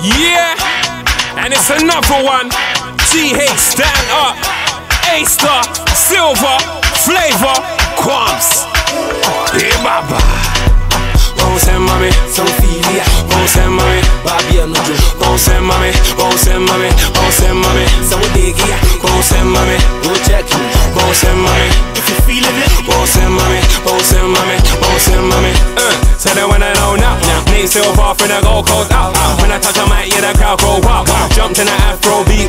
Yeah, and it's another one. GH, stand up. A star, Silva, Flava, Kwamz. Yeah, baba. Bounce and mommy, filia. Bounce and mommy, Babi anujo, bounce and mommy, bounce and mommy, bounce and mommy. So we sawo degia, Bounce and mommy, go check bounce and mommy. If you feeling it, Bounce and mommy, bounce and mommy, bounce and mommy. Now. Nate Silva from the Gold Coast out. When I touch, I might hear the crowd go wow. Jumped in the Afro beat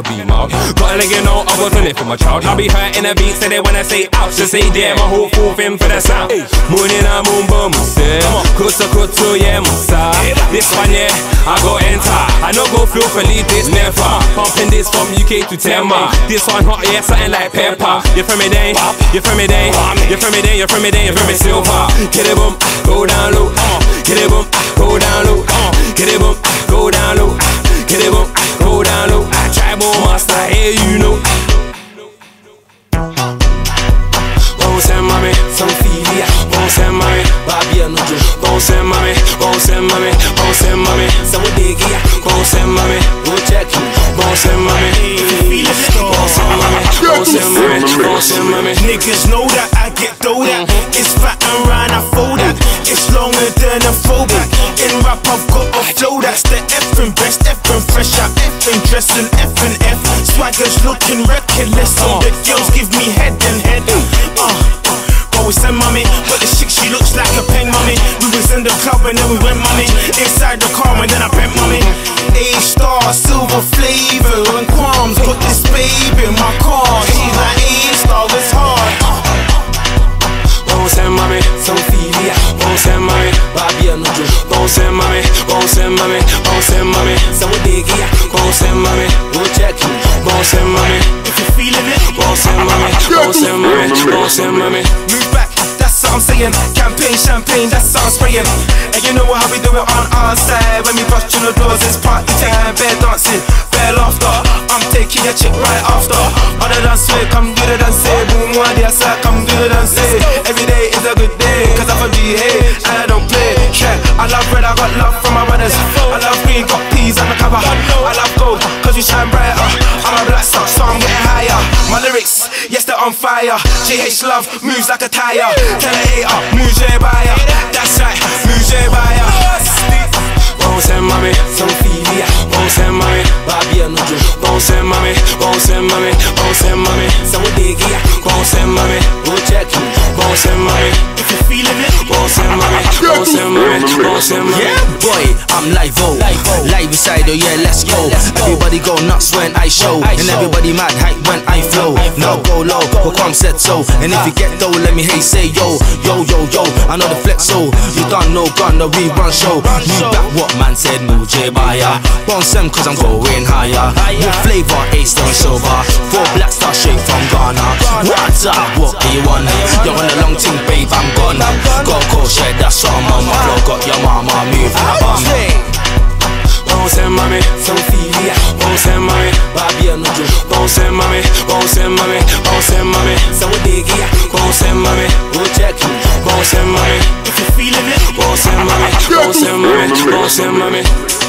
never be mild. Gotta let you know I was on it for my child. I'll be hurting the beat, so they wanna say ouch. To say damn, my whole full thing for the sound. Moon in a moon boom, say. Kusa kutu, yeah, musa. This one, yeah, I go enter. I know go feel for lead this never. Pumping this from UK to Tema. This one hot, yeah, something like pepper. You feel me then? You feel me then? You feel me then? You feel me then? You feel me Silva? Get it boom, go down low. Get it boom, go down low. Get it boom, go down low. Get it boom, go down low. Tribal master, hey, you know. Bounce and mommy, some filia. bounce and mommy, Babi anujo, bounce and mommy, bounce and mommy, bounce and mommy, sawo degia, bounce and mommy, go check you. bounce and mommy, bounce and mommy, bounce and mommy, bounce and mommy. Niggas know that I get dough that. It's fat and round, I fold that. It's longer than a looking reckless, so the girls give me head and head. Uh, uh always send mommy, but the chick she looks like a pen mommy. We was in the club and then we went mommy. Inside the car and then I bent mommy. A star, Silva Flava and Kwamz. Got this baby in my car. She's like A star, it's hard. Uh, uh, bounce and mommy, Some filia. bounce and mommy, Babi anujo, bounce and mommy, bounce and mommy, bounce and mommy, sawo degia, bounce and mommy, go check you. Bounce and mommy, If you're feeling it, bounce and mommy, bounce and mommy, bounce and mommy. move back. That's what I'm saying. Campaign, champagne, that's what I'm spraying. And you know how we do it on our side. When we bust through the doors, it's party time. Bear dancing, bear laughter. I'm taking your chick right after. Other than swear, come do the dance. Boom, one day I say, come do the dance. Every day is a good day. Cause I'm from GA and I don't play. Yeah, I love red, I got love from my brothers. I love JH love moves like a tire. Tell a hater, move your buyer. That's right, move your buyer. Bounce and mommy, Some filia. bounce and mommy, Babi anujo, bounce and mommy, bounce and mommy, bounce and mommy, sawo degia, bounce and mommy, go check you. bounce and mommy, If you're feeling it, bounce and mommy, bounce and mommy, bounce and mommy. Yeah, boy, I'm live oh, live oh. beside oh yeah, let's go. Everybody when I show, and everybody mad hype when I flow. Now go low, go come set so, and if you get though, let me hey say yo, yo yo yo. I know the flex so, you don't know gun the rerun show. Move back what man said, move J buyer. Bounce them cause I'm going higher. With Flava, A star and Silva. Four black stars straight from Ghana. What's up? What do you want? You're on a bounce and mommy, bounce and bounce and mommy, sawo degia, bounce and mommy, go check you. bounce and mommy, if you're feeling it, bounce and mommy, bounce and mommy, bounce and mommy.